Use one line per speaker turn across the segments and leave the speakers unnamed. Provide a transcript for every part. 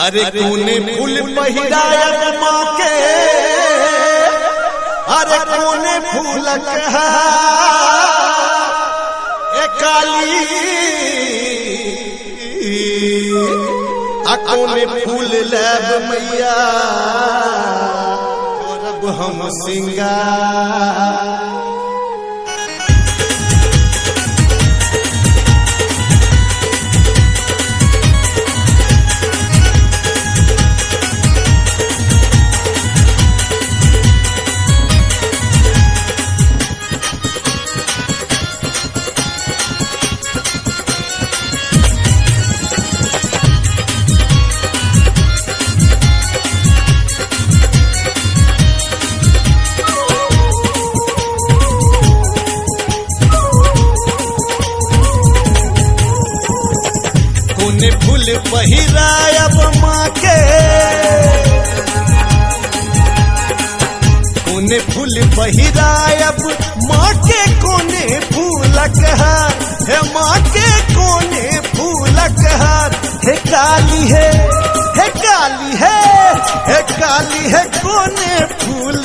अरे कोने फूल पहिराया माँ के अरे कोने फूल काली आ कोने फूल लेब मैया। हम सिंगार। पहिरायब माँ के कोने फूल पहिरायब माँ के कोने फूलक हार। हे माँ के कोने फूलक हार। हे काली है, हे काली है, हे काली है, कोने फूल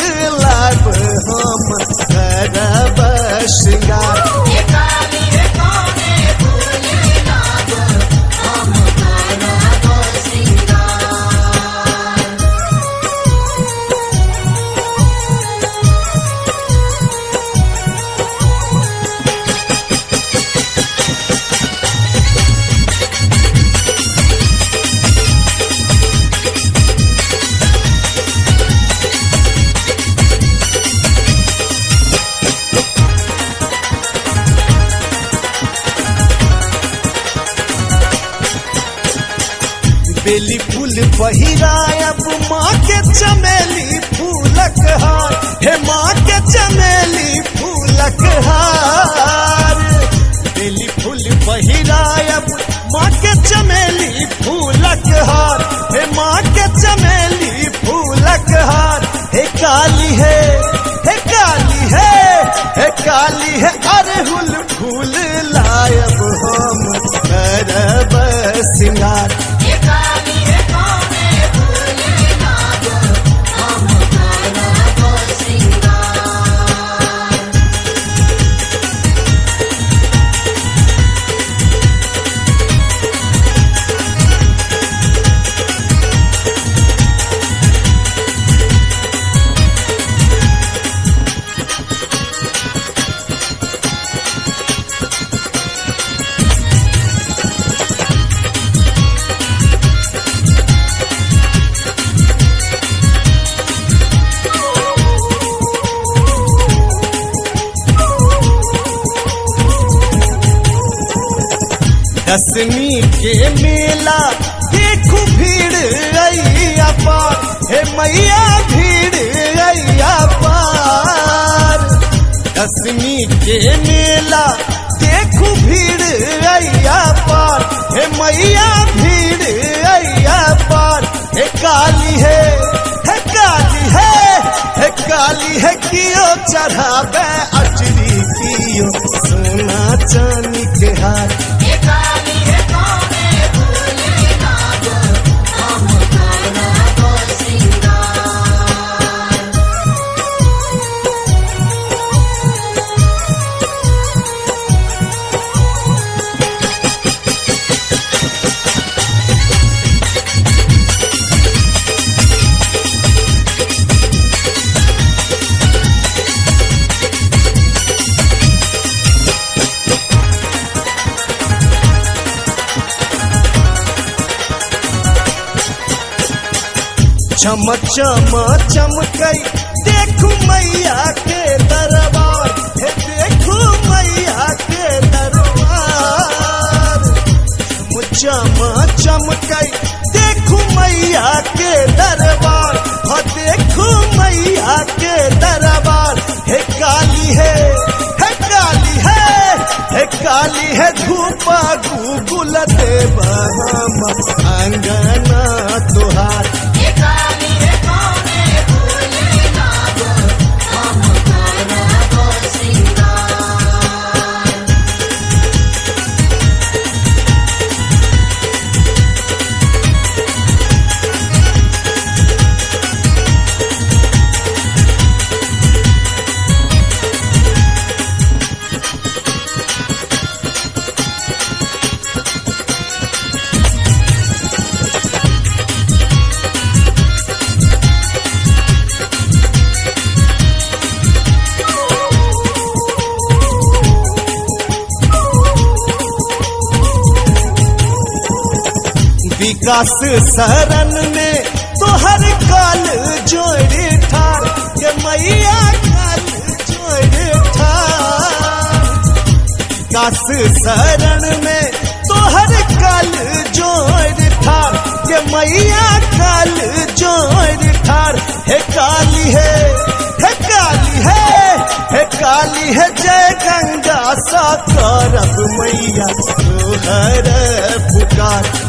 बेली फूल पहिरायब माँ के चमेली फूलक हार। हे माँ के चमेली फूलक हार। बेली फूल पहिरायब माँ के चमेली फूलक हार। हे माँ के चमेली फूलक हार। दसवीं के मेला, देखू भीड़ अइया पार हे मैया, भीड़ अइया पार दसमी के मेला, देखू भीड़ अइया पार हे मैया, भीड़ अइया पार हे काली है, हे काली है, हे काली है, कियो चढ़ावे अचरी कियो सोना चांदी के हार चम चम चमकई देखू मैया के दरबार, हे देखू मैया के दरबार। चम चम चमकई देखू मैया के दरबार हाँ देखू मैया के दरबार। हे काली है, हे काली है, हे काली है धूपा गुगुल देव कास शरण में तोहर काल जोड़ ठार के मैया काल जोड़ ठार। कास शरण में तोहर काल जोड़ ठार के मैया काल जोड़ ठार। हे काली है, हे काली है, हे काली है जय गंगा सा करब मैया तोहर पुकार।